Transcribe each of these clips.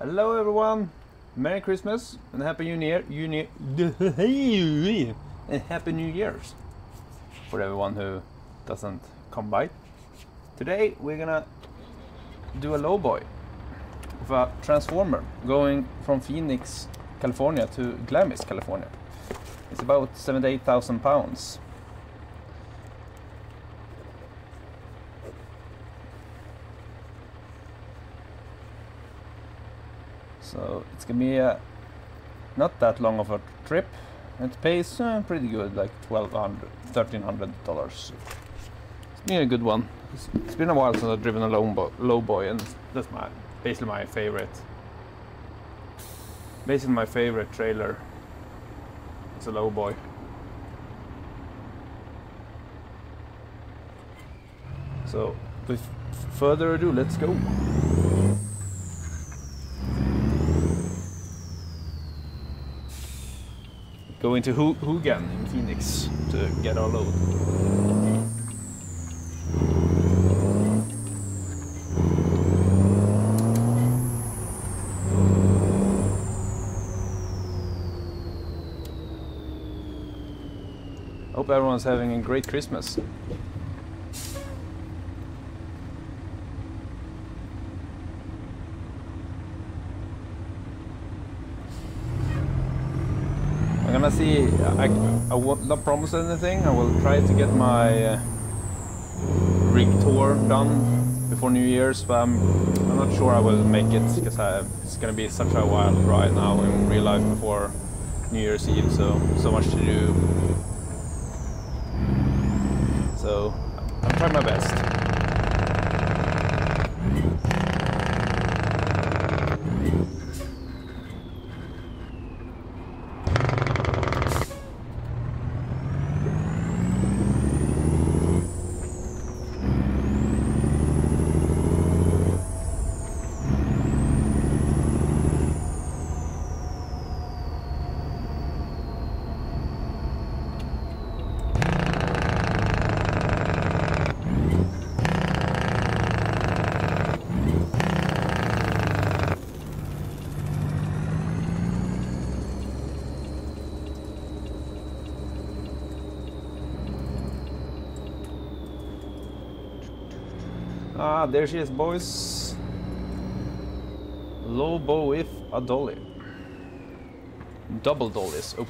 Hello everyone! Merry Christmas and Happy New Year, and Happy New Year's for everyone who doesn't come by. Today we're gonna do a lowboy of a transformer going from Phoenix, California to Glamis, California. It's about 78,000 pounds. So it's gonna be a, not that long of a trip. It pays uh, pretty good, like 1200 1300 dollars. It's been a good one. It's, it's been a while since I've driven a low, bo- low boy, and that's my basically my favorite. Basically, my favorite trailer. It's a low boy. So, with further ado, let's go. Going to Hugan in Phoenix to get our load. Hope everyone's having a great Christmas. Gonna see. I, I will not promise anything. I will try to get my uh, rig tour done before New Year's, but I'm, I'm not sure I will make it because it's gonna be such a wild ride now in real life before New Year's Eve. So so much to do. So I'm trying my best. Ah, there she is, boys. Lowboy with a dolly. Double dollies. Oh.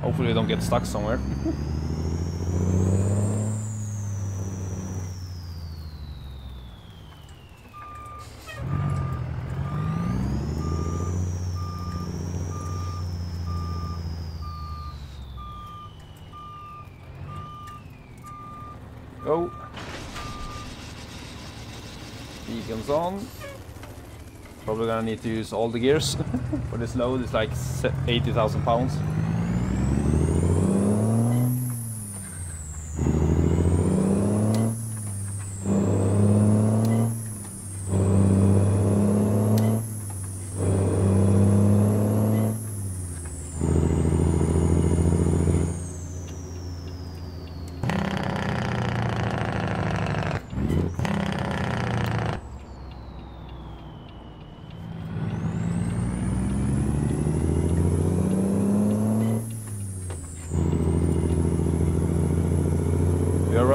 Hopefully, we don't get stuck somewhere. Go. Oh. Beacons on. Probably gonna need to use all the gears for this load. It's like 80,000 pounds.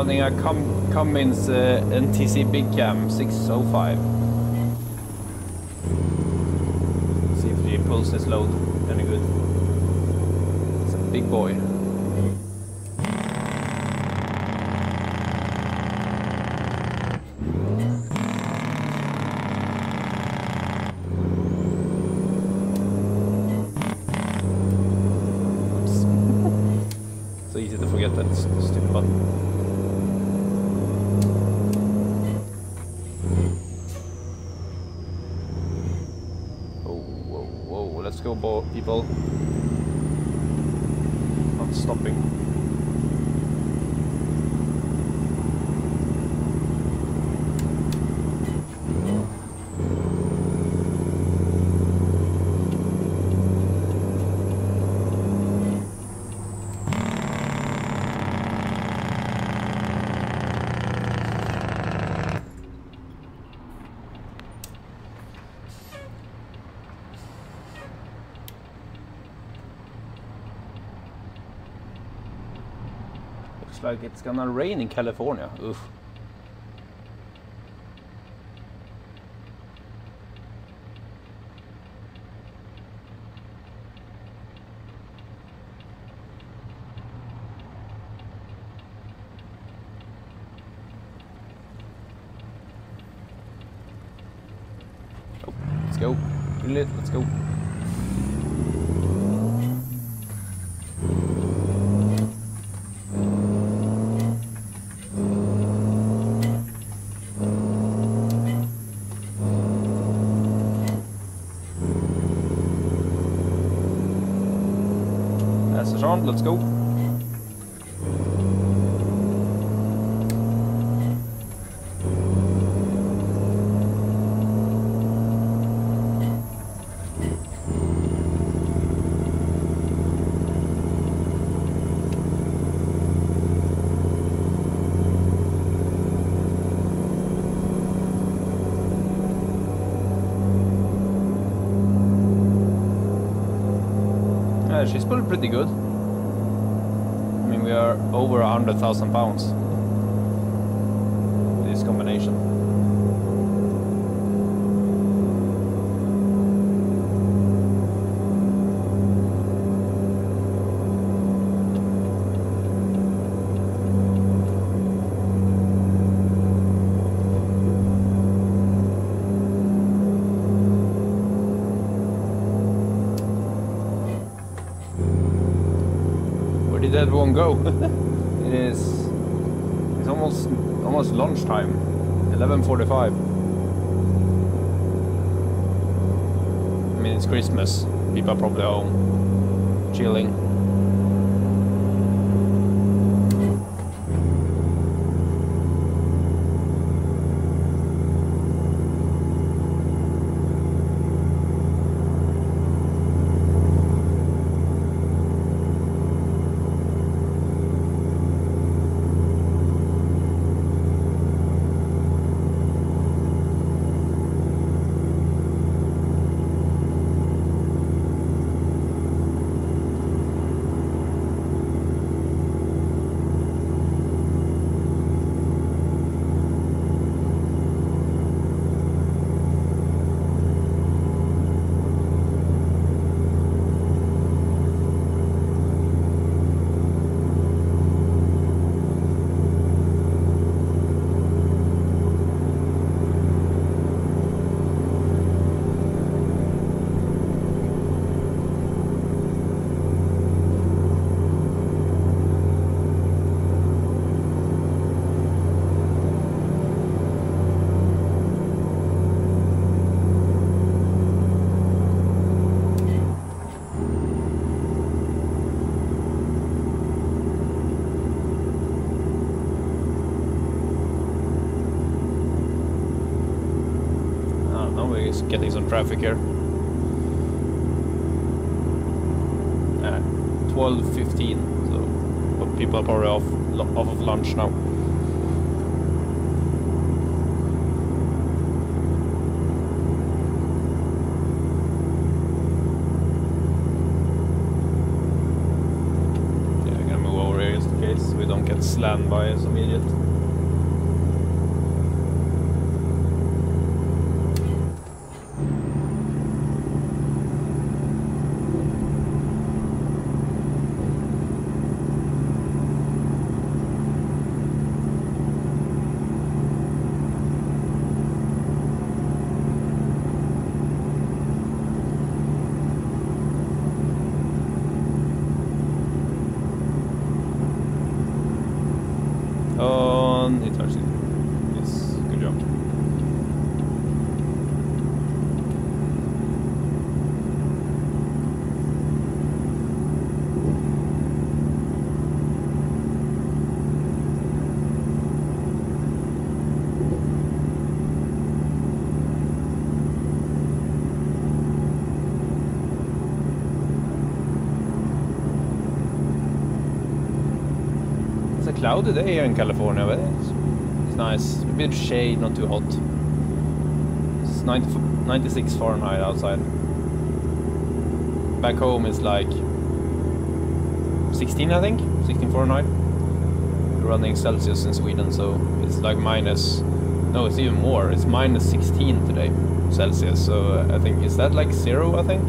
Running a Com Cummins uh, NTC Big Cam 605. See if he pulls this load any good. It's a big boy. Like it's gonna rain in California. Oof. Let's go. Let's go. That's it let's go. Uh, she's pulled pretty good. We are over a hundred thousand pounds. This combination. Where did that one go? it is. It's almost almost lunchtime. 11:45. I mean, it's Christmas. People are probably home, chilling. I don't know, we're just getting some traffic here. Uh, 12.15, so but people are probably off, off of lunch now. Yeah, I'm gonna move over here just in case we don't get slammed by some idiot. On it actually. Yes, good job. Cloudy day here in California, but it's, it's nice. A bit shade, not too hot. It's 90, 96 Fahrenheit outside. Back home it's like 16, I think. 16 Fahrenheit. running Celsius in Sweden, so it's like minus. No, it's even more. It's minus 16 today, Celsius. So uh, I think is that like zero? I think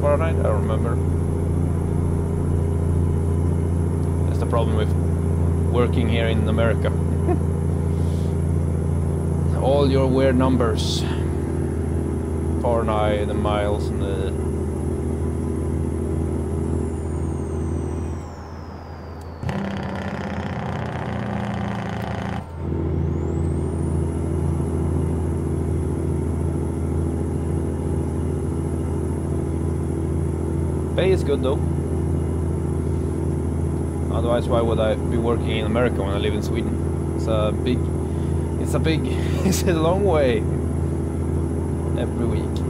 Fahrenheit. I don't remember. That's the problem with working here in America. All your weird numbers. Fahrenheit, the miles, and the Pay is good though. Otherwise, why would I be working in America when I live in Sweden? It's a big, it's a big, it's a long way every week.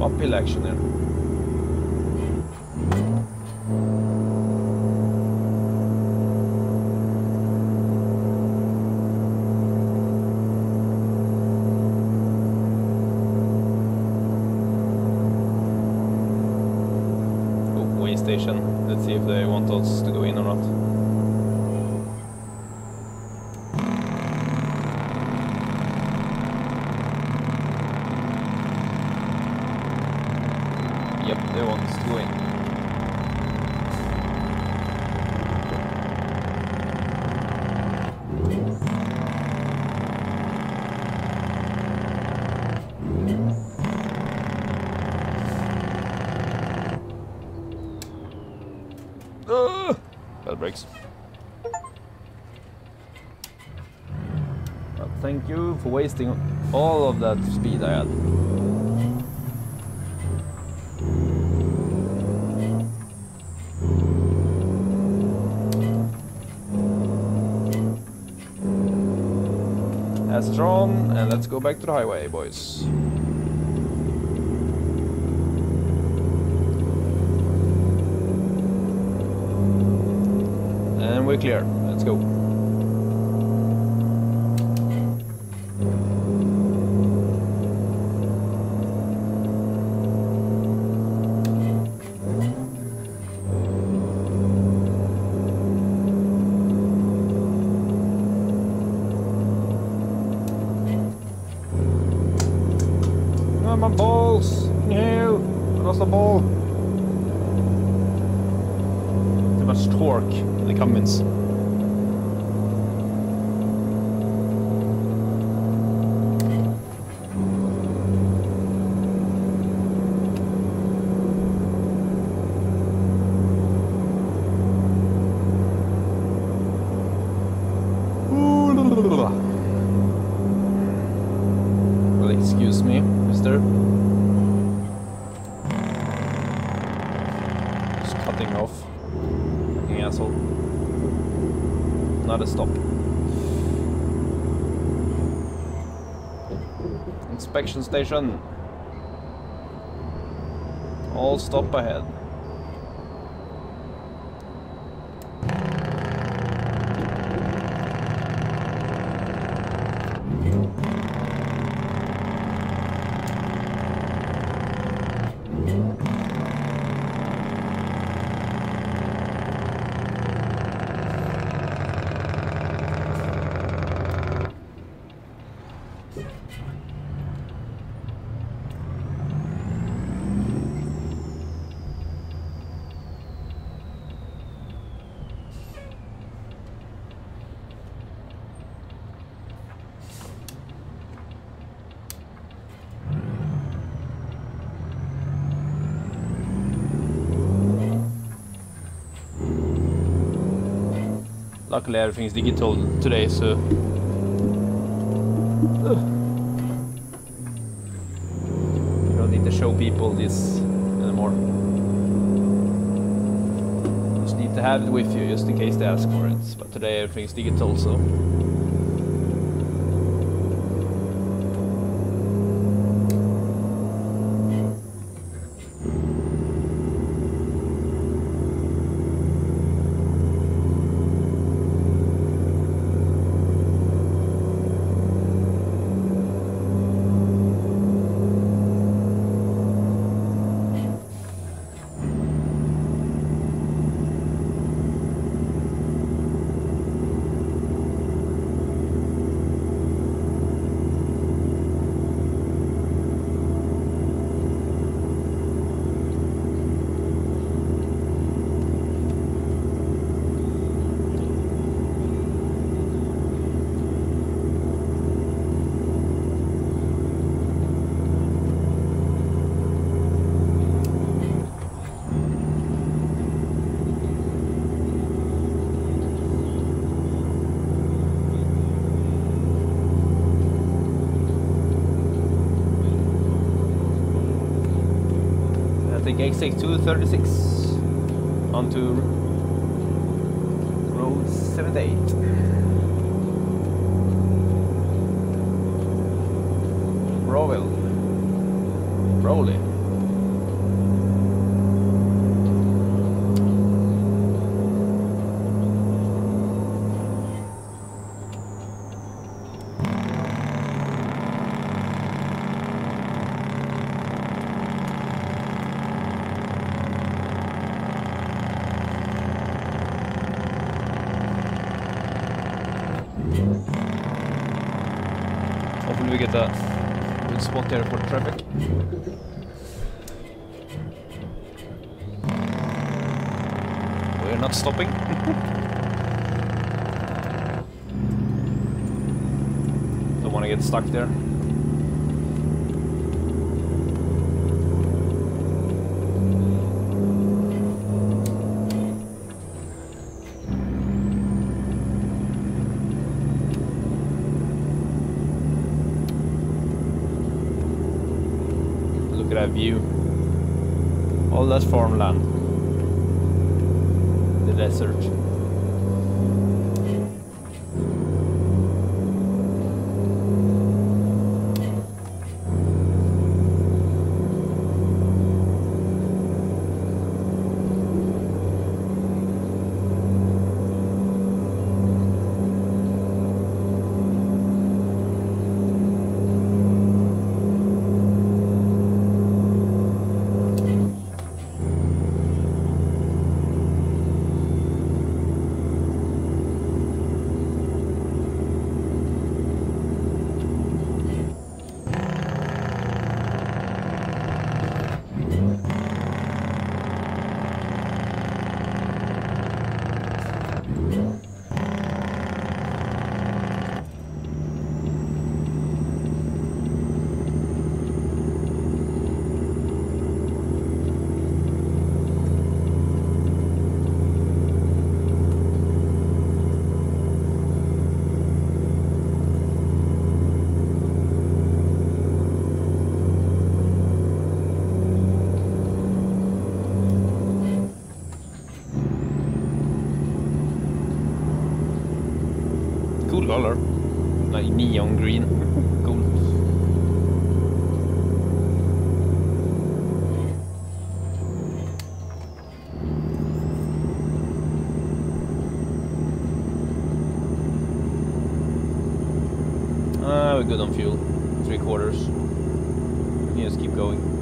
up election. Thank you for wasting all of that speed I had. As it's and let's go back to the highway, boys. And we're clear. Let's go. Oh, my balls! No! I lost the ball! Too much torque in the Cummins. Well, excuse me, mister. Just cutting off. Fucking asshole. Stop. Inspection station. All stop ahead. Luckily everything's digital today, so... Uh. You don't need to show people this anymore. Just need to have it with you, just in case they ask for it. But today everything's digital, so... I think X62 36 onto road 78. We get a good spot here for traffic. We're not stopping. Don't want to get stuck there. View. All that farmland. The desert. Cool color. Like neon green. cool. Ah, we're good on fuel. Three quarters. Can just keep going.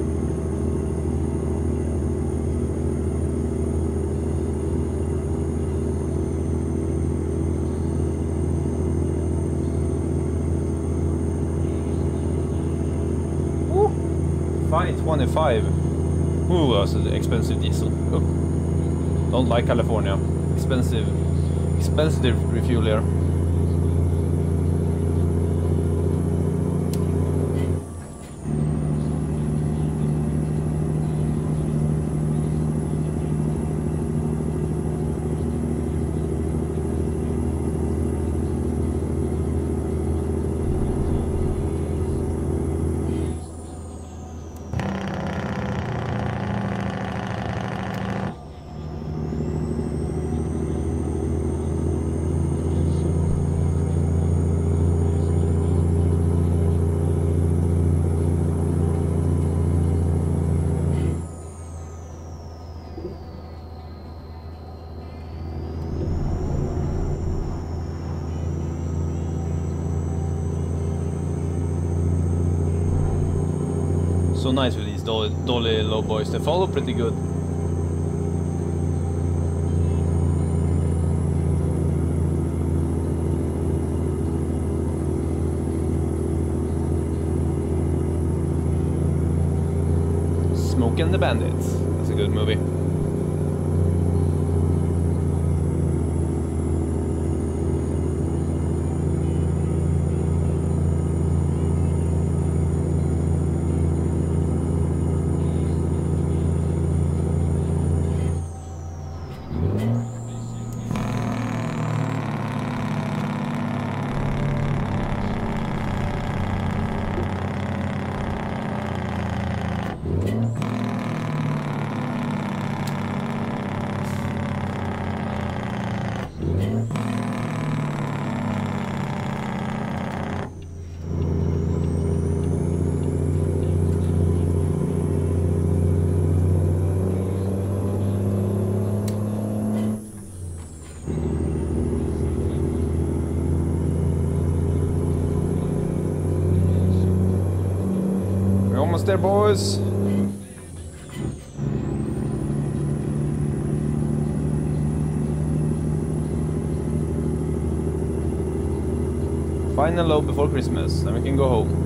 525. Ooh, that's an expensive diesel. Oh. Don't like California. Expensive. Expensive refuel here. Nice with these dolly, dolly low boys. They follow pretty good. Smokey and the Bandits. That's a good movie. We're there, boys. Final load before Christmas, then we can go home.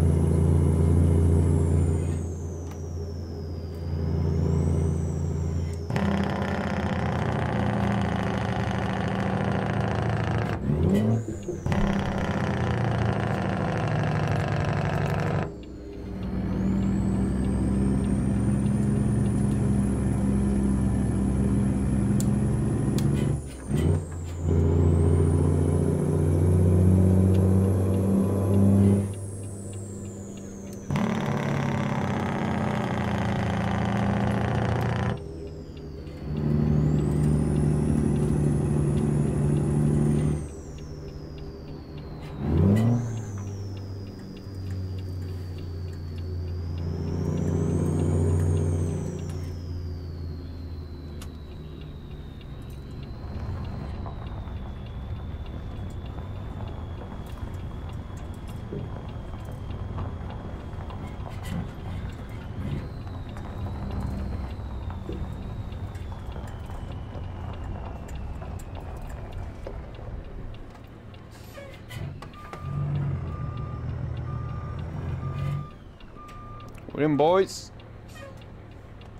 We're in, boys.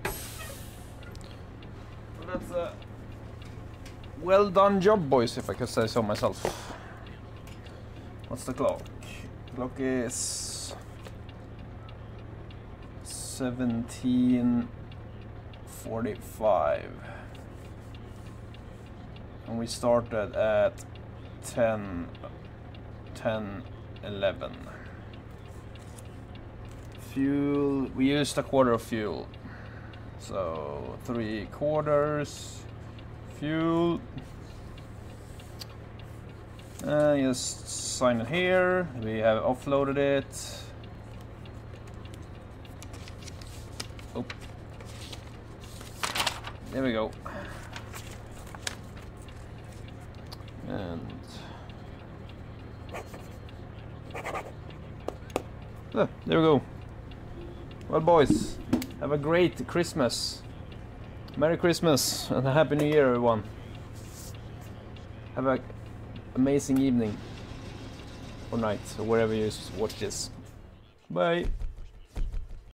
Well, that's a well done job, boys, if I can say so myself. What's the clock? Clock is 1745. And we started at 10 10 11 fuel we used a quarter of fuel. So three quarters fuel. Uh, just sign it here. We have offloaded it. Oh. There we go. And Ah, there we go well, boys, have a great Christmas. Merry Christmas and a Happy New Year, everyone. Have an amazing evening or night, or wherever you watch this. Bye.